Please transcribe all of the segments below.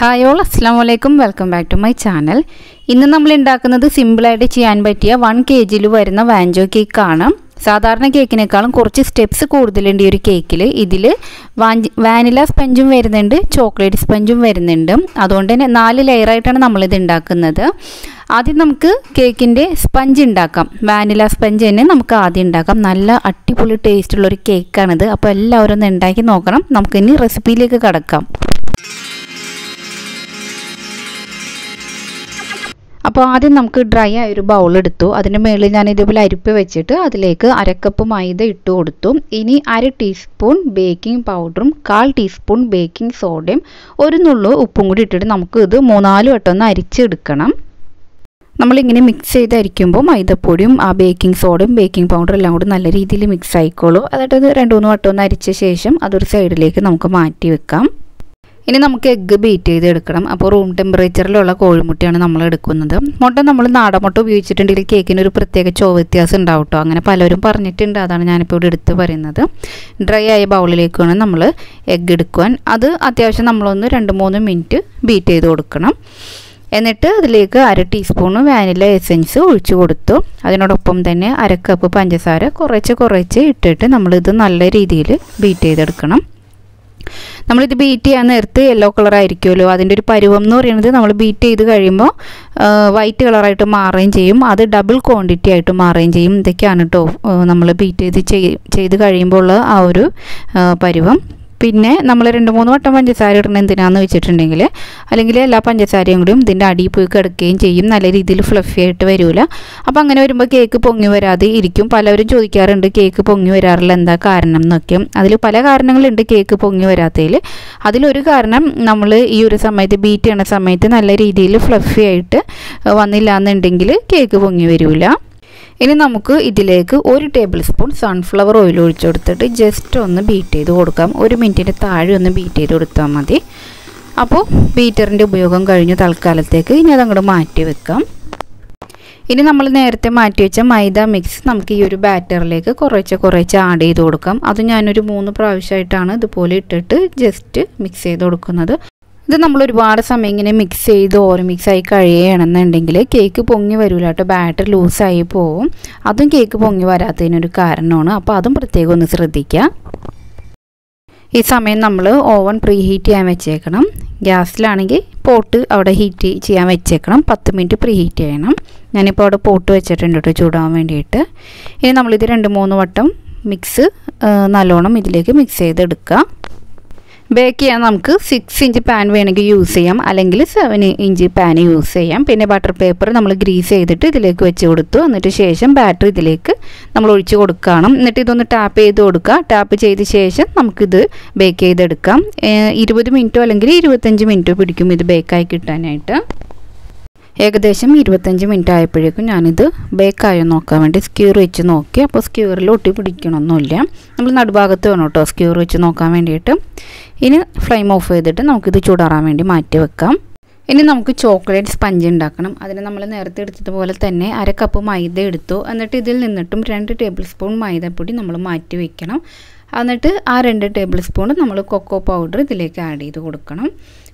Hi all അസ്സാം വലൈക്കും welcome back to my channel ഇന്ന് നമ്മൾ ഉണ്ടാക്കുന്നത് സിമ്പിളായിട്ട് ചെയ്യാൻ പറ്റിയ വൺ കെ ജിയിൽ വരുന്ന വാഞ്ചോ കേക്കാണ് സാധാരണ കേക്കിനേക്കാളും കുറച്ച് സ്റ്റെപ്സ് കൂടുതലുണ്ട് ഈ ഒരു കേക്കിൽ ഇതിൽ വാനില സ്പഞ്ചും വരുന്നുണ്ട് ചോക്ലേറ്റ് സ്പഞ്ചും വരുന്നുണ്ട്. അതുകൊണ്ട് തന്നെ നാല് ലെയറായിട്ടാണ് നമ്മളിത് ഉണ്ടാക്കുന്നത്. ആദ്യം നമുക്ക് കേക്കിന്റെ സ്പഞ്ച് ഉണ്ടാക്കാം. വാനില സ്പഞ്ച് തന്നെ നമുക്ക് ആദ്യം ഉണ്ടാക്കാം. നല്ല അടിപൊളി ടേസ്റ്റുള്ളൊരു കേക്കാണിത് അപ്പോൾ എല്ലാവരും ഒന്ന് ഉണ്ടാക്കി നോക്കണം. നമുക്കിനി റെസിപ്പിയിലേക്ക് കടക്കാം. അപ്പോൾ ആദ്യം നമുക്ക് ഡ്രൈ ആയ ഒരു ബൗൾ എടുത്തു. അതിന് മുകളിൽ ഞാൻ ഇതുപോലെ അരിപ്പ് വെച്ചിട്ട് അതിലേക്ക് അരക്കപ്പ് മൈദ ഇട്ട് കൊടുത്തു. ഇനി അര ടീസ്പൂൺ ബേക്കിംഗ് പൗഡറും കാൽ ടീസ്പൂൺ ബേക്കിംഗ് സോഡയും ഒരു നുള്ളു ഉപ്പും കൂടി ഇട്ടിട്ട് നമുക്ക് ഇത് മൂന്നാൽ വട്ടം ഒന്ന് അരിച്ചെടുക്കണം. നമ്മളിങ്ങനെ മിക്സ് ചെയ്തരിക്കുമ്പോൾ മൈദപ്പൊടിയും ആ ബേക്കിംഗ് സോഡയും ബേക്കിംഗ് പൗഡറും എല്ലാം കൂടി നല്ല രീതിയിൽ മിക്സ് ആയിക്കോളൂ. അതായത് അത് രണ്ട് മൂന്ന് വട്ടം ഒന്ന് അരിച്ച ശേഷം അതൊരു സൈഡിലേക്ക് നമുക്ക് മാറ്റി വെക്കാം. ഇനി നമുക്ക് എഗ്ഗ് ബീറ്റ് ചെയ്ത് എടുക്കണം അപ്പോൾ റൂം ടെമ്പറേച്ചറിലുള്ള കോഴിമുട്ടയാണ് നമ്മൾ എടുക്കുന്നത്. മുട്ട നമ്മൾ നാടൻ മുട്ട ഉപയോഗിച്ചിട്ടുണ്ടെങ്കിൽ കേക്കിന് ഒരു പ്രത്യേക ചോ വ്യത്യാസം ഉണ്ടാവും അങ്ങനെ പലരും പറഞ്ഞിട്ടുണ്ട്. അതാണ് ഞാനിപ്പോൾ ഇവിടെ എടുത്ത് പറയുന്നത്. ഡ്രൈ ആയ ബൗളിലേക്കാണ് നമ്മൾ എഗ്ഗ് എടുക്കുവാൻ. അത് അത്യാവശ്യം നമ്മളൊന്ന് രണ്ട് മൂന്ന് മിനിറ്റ് ബീറ്റ് ചെയ്ത് കൊടുക്കണം. എന്നിട്ട് അതിലേക്ക് അര ടീസ്പൂൺ വാനില എസൻസ് ഒഴിച്ചു കൊടുത്തു. അതിനോടൊപ്പം തന്നെ അര കപ്പ് പഞ്ചസാര കുറച്ച് കുറച്ച് ഇട്ടിട്ട് നമ്മളിത് നല്ല രീതിയിൽ ബീറ്റ് ചെയ്തെടുക്കണം. നമ്മളിത് ബീറ്റ് ചെയ്യാൻ നേരത്ത് യെല്ലോ കളർ ആയിരിക്കുമല്ലോ. അതിന്റെ ഒരു പരുവം എന്ന് പറയുന്നത് നമ്മൾ ബീറ്റ് ചെയ്ത് കഴിയുമ്പോൾ വൈറ്റ് കളറായിട്ട് മാറുകയും ചെയ്യും. അത് ഡബിൾ ക്വാണ്ടിറ്റി ആയിട്ട് മാറുകയും ചെയ്യും. ഇതൊക്കെയാണ് കേട്ടോ നമ്മൾ ബീറ്റ് ചെയ്ത് ചെയ്ത് കഴിയുമ്പോൾ ഉള്ള ആ ഒരു പരുവം. പിന്നെ നമ്മൾ രണ്ട് മൂന്ന് വട്ടം പഞ്ചസാര ഇടണം എന്തിനാന്ന് വെച്ചിട്ടുണ്ടെങ്കിൽ അല്ലെങ്കിൽ എല്ലാ പഞ്ചസാരയും കൂടിയും ഇതിന്റെ അടിയിൽ പോയി കിടക്കുകയും ചെയ്യും. നല്ല രീതിയിൽ ഫ്ലഫി ആയിട്ട് വരില്ല അപ്പോൾ അങ്ങനെ വരുമ്പോൾ കേക്ക് പൊങ്ങി വരാതെ ഇരിക്കും. പലവരും ചോദിക്കാറുണ്ട് കേക്ക് പൊങ്ങി വരാറില്ല എന്താ കാരണം എന്നൊക്കെ. അതിൽ പല കാരണങ്ങളുണ്ട് കേക്ക് പൊങ്ങി വരാത്തതിൽ അതിലൊരു കാരണം നമ്മൾ ഈ ഒരു സമയത്ത് ബീറ്റ് ചെയ്യണ സമയത്ത് നല്ല രീതിയിൽ ഫ്ലഫി ആയിട്ട് വന്നില്ല എന്നുണ്ടെങ്കിൽ കേക്ക് പൊങ്ങി വരില്ല ഇനി നമുക്ക് ഇതിലേക്ക് ഒരു ടേബിൾ സ്പൂൺ സൺഫ്ലവർ ഓയിൽ ഒഴിച്ചു കൊടുത്തിട്ട് ജസ്റ്റ് ഒന്ന് ബീറ്റ് ചെയ്ത് കൊടുക്കാം. ഒരു മിനിറ്റിന്റെ താഴെ ഒന്ന് ബീറ്റ് ചെയ്ത് കൊടുത്താൽ മതി. അപ്പോൾ ബീറ്ററിന്റെ ഉപയോഗം കഴിഞ്ഞു തൽക്കാലത്തേക്ക്. ഇനി അതങ്ങോട്ട് മാറ്റി വെക്കാം. ഇനി നമ്മൾ നേരത്തെ മാറ്റി വെച്ച മൈദ മിക്സ് നമുക്ക് ഈ ഒരു ബാറ്ററിലേക്ക് കുറേശ്ശെ കുറേശ്ശെ ആഡ് ചെയ്ത് കൊടുക്കാം. അത് ഞാനൊരു മൂന്ന് പ്രാവശ്യമായിട്ടാണ് ഇതുപോലെ ഇട്ടിട്ട് ജസ്റ്റ് മിക്സ് ചെയ്ത് കൊടുക്കുന്നത്. ഇത് നമ്മൾ ഒരുപാട് സമയം ഇങ്ങനെ മിക്സ് ചെയ്ത് ഓരോ ആയി കഴിയുകയാണെന്നുണ്ടെങ്കിൽ കേക്ക് പൊങ്ങി വരില്ല കേട്ടോ. ബാറ്റർ ലൂസായി പോവും. അതും കേക്ക് പൊങ്ങി വരാത്തതിനൊരു കാരണമാണ്. അപ്പോൾ അതും പ്രത്യേകം ഒന്ന് ശ്രദ്ധിക്കുക ഈ സമയം നമ്മൾ ഓവൻ പ്രീ ഹീറ്റ് ചെയ്യാൻ വെച്ചേക്കണം. ഗ്യാസിലാണെങ്കിൽ പോട്ട് അവിടെ ഹീറ്റ് ചെയ്യാൻ വെച്ചേക്കണം. പത്ത് മിനിറ്റ് പ്രീ ഹീറ്റ് ചെയ്യണം. ഞാനിപ്പോൾ അവിടെ പോട്ട് വെച്ചിട്ടുണ്ട് കേട്ടോ ചൂടാൻ വേണ്ടിയിട്ട്. ഇനി നമ്മളിത് രണ്ട് മൂന്ന് വട്ടം മിക്സ് നല്ലോണം ഇതിലേക്ക് മിക്സ് ചെയ്തെടുക്കുക ബേക്ക് ചെയ്യാൻ നമുക്ക് സിക്സ് ഇഞ്ച് പാൻ വേണമെങ്കിൽ യൂസ് ചെയ്യാം. അല്ലെങ്കിൽ സെവൻ ഇഞ്ച് പാൻ യൂസ് ചെയ്യാം. പിന്നെ ബട്ടർ പേപ്പർ നമ്മൾ ഗ്രീസ് ചെയ്തിട്ട് ഇതിലേക്ക് വെച്ച് കൊടുത്തു. എന്നിട്ട് ശേഷം ബാറ്റർ ഇതിലേക്ക് നമ്മൾ ഒഴിച്ച് കൊടുക്കണം. എന്നിട്ട് ഇതൊന്ന് ടാപ്പ് ചെയ്ത് കൊടുക്കുക. ടാപ്പ് ചെയ്ത ശേഷം നമുക്കിത് ബേക്ക് ചെയ്തെടുക്കാം. ഇരുപത് മിനിറ്റോ അല്ലെങ്കിൽ ഇരുപത്തഞ്ച് മിനിറ്റോ പിടിക്കും ഇത് ബേക്കായി കിട്ടാനായിട്ട്. ഏകദേശം ഇരുപത്തഞ്ച് മിനിറ്റ് ആയപ്പോഴേക്കും ഞാനിത് ബേക്കായോ നോക്കാൻ വേണ്ടി സ്ക്യൂർ വെച്ച് നോക്കി. അപ്പോൾ സ്ക്യൂറിൽ ഒട്ടി പിടിക്കണമൊന്നുമില്ല നമ്മൾ നടുഭാഗത്ത് വേണം കേട്ടോ സ്ക്യൂർ വെച്ച് നോക്കാൻ വേണ്ടിയിട്ട്. ഇനി ഫ്ലെയിം ഓഫ് ചെയ്തിട്ട് നമുക്കിത് ചൂടാറാൻ വേണ്ടി മാറ്റി വെക്കാം. ഇനി നമുക്ക് ചോക്ലേറ്റ് സ്പഞ്ച് ഉണ്ടാക്കണം. അതിന് നമ്മൾ നേരത്തെ എടുത്തതുപോലെ തന്നെ അര കപ്പ് മൈദ എടുത്തു. എന്നിട്ട് ഇതിൽ നിന്നിട്ടും രണ്ട് ടേബിൾ സ്പൂൺ മൈദപ്പൊടി നമ്മൾ മാറ്റി വെക്കണം. എന്നിട്ട് ആ രണ്ട് ടേബിൾ സ്പൂൺ നമ്മൾ കൊക്കോ പൗഡർ ഇതിലേക്ക് ആഡ് ചെയ്ത് കൊടുക്കണം.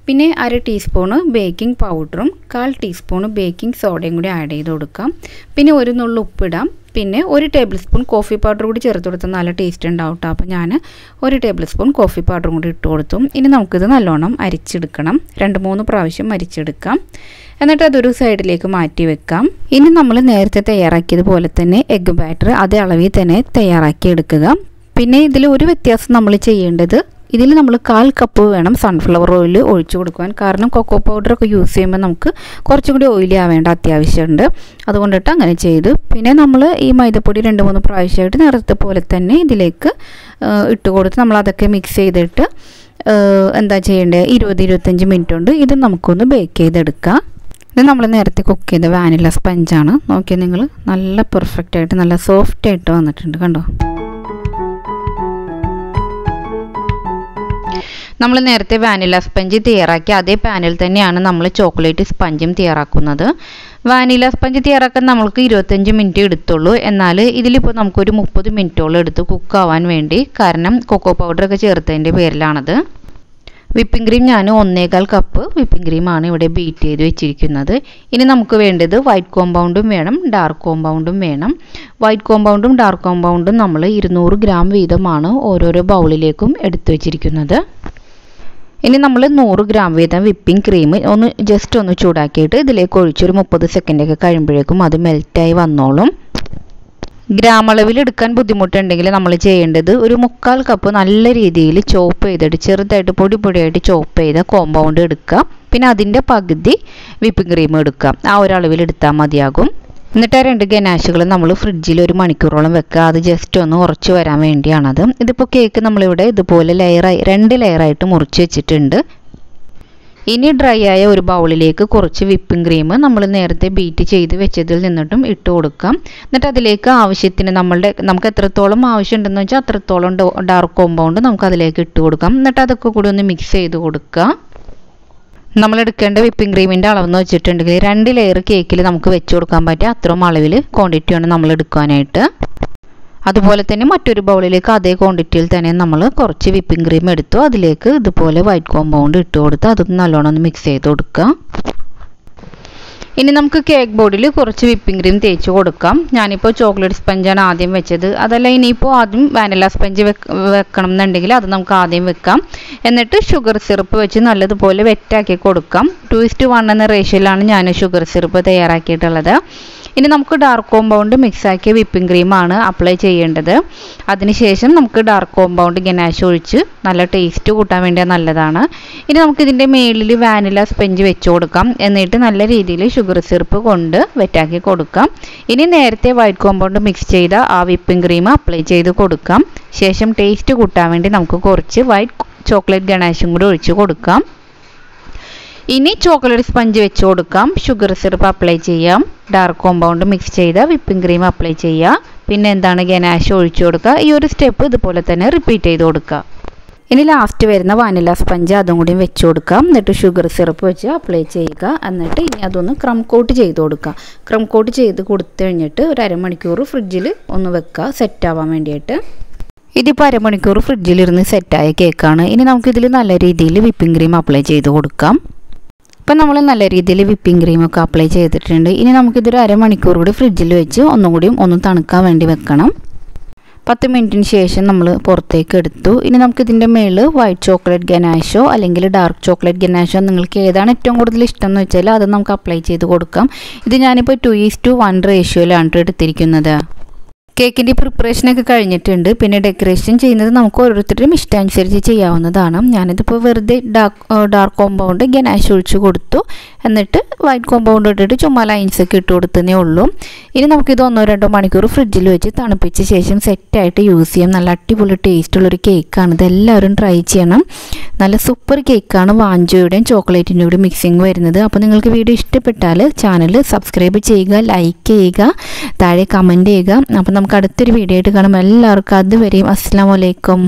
പിന്നെ അര ടീസ്പൂണ് ബേക്കിംഗ് പൗഡറും കാൽ ടീസ്പൂണ് ബേക്കിംഗ് സോഡയും കൂടി ആഡ് ചെയ്ത് കൊടുക്കാം. പിന്നെ ഒരു നുള്ളു ഉപ്പിടാം. പിന്നെ ഒരു ടേബിൾ സ്പൂൺ കോഫി പൗഡർ കൂടി ചേർത്ത് കൊടുത്താൽ നല്ല ടേസ്റ്റ് ഉണ്ടാവും കേട്ടോ അപ്പോൾ ഞാൻ ഒരു ടേബിൾ സ്പൂൺ കോഫി പൗഡറും കൂടി ഇട്ട് കൊടുത്തു. ഇനി നമുക്കിത് നല്ലോണം അരിച്ചെടുക്കണം. രണ്ട് മൂന്ന് പ്രാവശ്യം അരിച്ചെടുക്കാം. എന്നിട്ട് അതൊരു സൈഡിലേക്ക് മാറ്റി വെക്കാം. ഇനി നമ്മൾ നേരത്തെ തയ്യാറാക്കിയതുപോലെ തന്നെ എഗ്ഗ് ബാറ്റർ അതേ അളവിൽ തന്നെ തയ്യാറാക്കി എടുക്കുക. പിന്നെ ഇതിൽ ഒരു വ്യത്യാസം നമ്മൾ ചെയ്യേണ്ടത് ഇതിൽ നമ്മൾ കാൽ കപ്പ് വേണം സൺഫ്ലവർ ഓയിൽ ഒഴിച്ചു കൊടുക്കുവാൻ. കാരണം കൊക്കോ പൗഡറൊക്കെ യൂസ് ചെയ്യുമ്പോൾ നമുക്ക് കുറച്ചും കൂടി ഓയിലി ആവേണ്ട അത്യാവശ്യമുണ്ട് അതുകൊണ്ടിട്ട് അങ്ങനെ ചെയ്തു. പിന്നെ നമ്മൾ ഈ മൈദപ്പൊടി രണ്ട് മൂന്ന് പ്രാവശ്യമായിട്ട് നേരത്തെ പോലെ തന്നെ ഇതിലേക്ക് ഇട്ട് കൊടുത്ത് നമ്മൾ അതൊക്കെ മിക്സ് ചെയ്തിട്ട് എന്താ ചെയ്യേണ്ടത് ഇരുപത് ഇരുപത്തഞ്ച് മിനിറ്റ് കൊണ്ട് ഇത് നമുക്കൊന്ന് ബേക്ക് ചെയ്തെടുക്കാം. ഇത് നമ്മൾ നേരത്തെ കുക്ക് ചെയ്ത വാനില സ്പഞ്ചാണ് നോക്കിയാൽ നിങ്ങൾ നല്ല പെർഫെക്റ്റ് ആയിട്ട് നല്ല സോഫ്റ്റായിട്ട് വന്നിട്ടുണ്ട് കണ്ടോ? നമ്മൾ നേരത്തെ വാനില സ്പഞ്ച് തയ്യാറാക്കി അതേ പാനിൽ തന്നെയാണ് നമ്മൾ ചോക്ലേറ്റ് സ്പഞ്ചും തയ്യാറാക്കുന്നത്. വാനില സ്പഞ്ച് തയ്യാറാക്കാൻ നമ്മൾക്ക് ഇരുപത്തഞ്ച് മിനിറ്റ് എടുത്തുള്ളൂ. എന്നാൽ ഇതിലിപ്പോൾ നമുക്കൊരു മുപ്പത് മിനിറ്റോളം എടുത്ത് കുക്കാവാൻ വേണ്ടി കാരണം കൊക്കോ പൗഡറൊക്കെ ചേർത്തതിന്റെ പേരിലാണത്. വിപ്പിംഗ് ക്രീം ഞാൻ ഒന്നേകാൽ കപ്പ് വിപ്പിംഗ് ക്രീമാണ് ഇവിടെ ബീറ്റ് ചെയ്ത് വെച്ചിരിക്കുന്നത്. ഇനി നമുക്ക് വേണ്ടത് വൈറ്റ് കോമ്പൗണ്ടും വേണം ഡാർക്ക് കോമ്പൗണ്ടും വേണം. വൈറ്റ് കോമ്പൗണ്ടും ഡാർക്ക് കോമ്പൗണ്ടും നമ്മൾ ഇരുന്നൂറ് ഗ്രാം വീതമാണ് ഓരോരോ ബൗളിലേക്കും എടുത്തു വെച്ചിരിക്കുന്നത്. ഇനി നമ്മൾ നൂറ് ഗ്രാം വീതം വിപ്പിംഗ് ക്രീം ഒന്ന് ജസ്റ്റ് ഒന്ന് ചൂടാക്കിയിട്ട് ഇതിലേക്ക് ഒഴിച്ചൊരു മുപ്പത് സെക്കൻഡൊക്കെ കഴിയുമ്പോഴേക്കും അത് മെൽറ്റായി വന്നോളും. ഗ്രാം അളവിൽ എടുക്കാൻ ബുദ്ധിമുട്ടുണ്ടെങ്കിൽ നമ്മൾ ചെയ്യേണ്ടത് ഒരു മുക്കാൽ കപ്പ് നല്ല രീതിയിൽ ചോപ്പ് ചെയ്തിട്ട് ചെറുതായിട്ട് പൊടി പൊടിയായിട്ട് ചോപ്പ് ചെയ്ത കോമ്പൗണ്ട് എടുക്കുക. പിന്നെ അതിന്റെ പകുതി വിപ്പിംഗ് ക്രീം എടുക്കുക. ആ ഒരളവിൽ എടുത്താൽ മതിയാകും. എന്നിട്ട് ആ രണ്ട് ഗനാശുകൾ നമ്മൾ ഫ്രിഡ്ജിൽ ഒരു മണിക്കൂറോളം വെക്കുക. അത് ജസ്റ്റ് ഒന്ന് ഉറച്ചു വരാൻ വേണ്ടിയാണത്. ഇതിപ്പോൾ കേക്ക് നമ്മളിവിടെ ഇതുപോലെ ലെയറായി രണ്ട് ലെയറായിട്ട് മുറിച്ച് വെച്ചിട്ടുണ്ട്. ഇനി ഡ്രൈ ആയ ഒരു ബൗളിലേക്ക് കുറച്ച് വിപ്പിംഗ് ക്രീം നമ്മൾ നേരത്തെ ബീറ്റ് ചെയ്ത് വെച്ചതിൽ നിന്നിട്ടും ഇട്ട് കൊടുക്കാം. എന്നിട്ട് അതിലേക്ക് ആവശ്യത്തിന് നമ്മളുടെ നമുക്ക് എത്രത്തോളം ആവശ്യമുണ്ടെന്ന് വെച്ചാൽ അത്രത്തോളം ഡാർക്ക് കോമ്പൗണ്ട് നമുക്ക് അതിലേക്ക് ഇട്ട് കൊടുക്കാം. എന്നിട്ട് അതൊക്കെ കൂടി ഒന്ന് മിക്സ് ചെയ്ത് കൊടുക്കുക. നമ്മൾ എടുക്കേണ്ട വിപ്പിംഗ് ക്രീമിന്റെ അളവെന്ന് വെച്ചിട്ടുണ്ടെങ്കിൽ രണ്ട് ലെയർ കേക്കിൽ നമുക്ക് വെച്ച് കൊടുക്കാൻ പറ്റിയ അത്രയും അളവിൽ ക്വാണ്ടിറ്റി ആണ് നമ്മൾ എടുക്കാനായിട്ട് അതുപോലെ തന്നെ മറ്റൊരു ബൗളിലേക്ക് അതേ ക്വാണ്ടിറ്റിയിൽ തന്നെ നമ്മൾ കുറച്ച് വിപ്പിംഗ് ക്രീം എടുത്തു അതിലേക്ക് ഇതുപോലെ വൈറ്റ് കോമ്പൗണ്ട് ഇട്ട് കൊടുത്ത് അതും നല്ലോണം ഒന്ന് മിക്സ് ചെയ്ത് കൊടുക്കുക. ഇനി നമുക്ക് കേക്ക് ബോർഡിൽ കുറച്ച് വിപ്പിംഗ് ക്രീം തേച്ച് കൊടുക്കാം. ഞാനിപ്പോൾ ചോക്ലേറ്റ് സ്പഞ്ചാണ് ആദ്യം വെച്ചത്. അതല്ല ഇനിയിപ്പോൾ ആദ്യം വാനില സ്പഞ്ച് വെക്കണം എന്നുണ്ടെങ്കിൽ അത് നമുക്ക് ആദ്യം വെക്കാം. എന്നിട്ട് ഷുഗർ സിറപ്പ് വെച്ച് നല്ലതുപോലെ വെറ്റാക്കി കൊടുക്കാം. ടു ഇസ്റ്റ് വൺ എന്ന റേഷ്യോയിലാണ് ഞാൻ ഷുഗർ സിറപ്പ് തയ്യാറാക്കിയിട്ടുള്ളത്. ഇനി നമുക്ക് ഡാർക്ക് കോമ്പൗണ്ട് മിക്സ് ആക്കിയ വിപ്പിംഗ് ക്രീമാണ് അപ്ലൈ ചെയ്യേണ്ടത്. അതിനുശേഷം നമുക്ക് ഡാർക്ക് കോമ്പൗണ്ട് ഗനാശ് ഒഴിച്ച് നല്ല ടേസ്റ്റ് കൂട്ടാൻ വേണ്ടി നല്ലതാണ്. ഇനി നമുക്ക് ഇതിന്റെ മേളിൽ വാനില സ്പെഞ്ച് വെച്ച് കൊടുക്കാം. എന്നിട്ട് നല്ല രീതിയിൽ ഷുഗർ സിറപ്പ് കൊണ്ട് വെറ്റാക്കി കൊടുക്കാം. ഇനി നേരത്തെ വൈറ്റ് കോമ്പൗണ്ട് മിക്സ് ചെയ്ത ആ വിപ്പിംഗ് ക്രീം അപ്ലൈ ചെയ്ത് കൊടുക്കാം. ശേഷം ടേസ്റ്റ് കൂട്ടാൻ വേണ്ടി നമുക്ക് കുറച്ച് വൈറ്റ് ചോക്ലേറ്റ് ഗണാശും കൂടി ഒഴിച്ച് കൊടുക്കാം. ഇനി ചോക്ലേറ്റ് സ്പഞ്ച് വെച്ച് കൊടുക്കാം. ഷുഗർ സിറപ്പ് അപ്ലൈ ചെയ്യാം. ഡാർക്ക് കോമ്പൗണ്ട് മിക്സ് ചെയ്ത വിപ്പിംഗ് ക്രീം അപ്ലൈ ചെയ്യുക പിന്നെ എന്താണ് ഗനാഷ് ഒഴിച്ചു കൊടുക്കുക. ഈ ഒരു സ്റ്റെപ്പ് ഇതുപോലെ തന്നെ റിപ്പീറ്റ് ചെയ്ത് കൊടുക്കുക. ഇനി ലാസ്റ്റ് വരുന്ന വാനില സ്പഞ്ച് അതും കൂടി വെച്ച് കൊടുക്കാം. എന്നിട്ട് ഷുഗർ സിറപ്പ് വെച്ച് അപ്ലൈ ചെയ്യുക. എന്നിട്ട് ഇനി അതൊന്ന് ക്രം കോട്ട് ചെയ്ത് കൊടുക്കുക. ക്രം കോട്ട് ചെയ്ത് കൊടുത്തു കഴിഞ്ഞിട്ട് ഒരു അരമണിക്കൂർ ഫ്രിഡ്ജിൽ ഒന്ന് വെക്കുക. സെറ്റ് ആവാൻ വേണ്ടിയിട്ട്. ഇതിപ്പോൾ അരമണിക്കൂർ ഫ്രിഡ്ജിലിരുന്ന് സെറ്റായ കേക്കാണ് ഇനി നമുക്കിതിൽ നല്ല രീതിയിൽ വിപ്പിംഗ് ക്രീം അപ്ലൈ ചെയ്ത് കൊടുക്കാം. ഇപ്പം നമ്മൾ നല്ല രീതിയിൽ വിപ്പിംഗ് ക്രീമൊക്കെ അപ്ലൈ ചെയ്തിട്ടുണ്ട്. ഇനി നമുക്കിതൊരു അരമണിക്കൂർ കൂടി ഫ്രിഡ്ജിൽ വെച്ച് ഒന്നും കൂടിയും ഒന്ന് തണുക്കാൻ വേണ്ടി വെക്കണം. പത്ത് മിനിറ്റിന് ശേഷം നമ്മൾ പുറത്തേക്ക് എടുത്തു. ഇനി നമുക്കിതിന്റെ മേളിൽ വൈറ്റ് ചോക്ലേറ്റ് ഗനാഷോ അല്ലെങ്കിൽ ഡാർക്ക് ചോക്ലേറ്റ് ഗനാഷോ നിങ്ങൾക്ക് ഏതാണ് ഏറ്റവും കൂടുതൽ ഇഷ്ടം എന്ന് വെച്ചാൽ അത് നമുക്ക് അപ്ലൈ ചെയ്ത് കൊടുക്കാം. ഇത് ഞാനിപ്പോൾ ടു ഈസ് ടു വൺ റേഷ്യോയിലാണ് എടുത്തിരിക്കുന്നത്. കേക്കിന്റെ പ്രിപ്പറേഷനൊക്കെ കഴിഞ്ഞിട്ടുണ്ട്. പിന്നെ ഡെക്കറേഷൻ ചെയ്യുന്നത് നമുക്ക് ഓരോരുത്തരുടെയും ഇഷ്ടാനുസരിച്ച് ചെയ്യാവുന്നതാണ്. ഞാനിതിപ്പോൾ വെറുതെ ഡാർക്ക് ഡാർക്ക് കോമ്പൗണ്ട് ഗനാഷ് ഒഴിച്ച് കൊടുത്തു. എന്നിട്ട് വൈറ്റ് കോമ്പൗണ്ട് ഇട്ടിട്ട് ചുമ്മാ ലൈൻസ് ഒക്കെ ഇട്ട് കൊടുത്തതേ ഉള്ളൂ. ഇനി നമുക്കിത് ഒന്നോ രണ്ടോ മണിക്കൂർ ഫ്രിഡ്ജിൽ വെച്ച് തണുപ്പിച്ച ശേഷം സെറ്റായിട്ട് യൂസ് ചെയ്യാം. നല്ല അടിപൊളി ടേസ്റ്റുള്ളൊരു കേക്കാണ് ഇതെല്ലാവരും ട്രൈ ചെയ്യണം. നല്ല സൂപ്പർ കേക്കാണ് വാഞ്ചോയുടെയും ചോക്ലേറ്റിന്റെ കൂടെ മിക്സിങ് വരുന്നത്. അപ്പോൾ നിങ്ങൾക്ക് വീഡിയോ ഇഷ്ടപ്പെട്ടാൽ ചാനൽ സബ്സ്ക്രൈബ് ചെയ്യുക ലൈക്ക് ചെയ്യുക താഴെ കമന്റ് ചെയ്യുക. അപ്പോൾ അടുത്തൊരു വീഡിയോ ആയിട്ട് കാണുമ്പോൾ എല്ലാവർക്കും അതുവരെയും അസ്സാം വലൈക്കും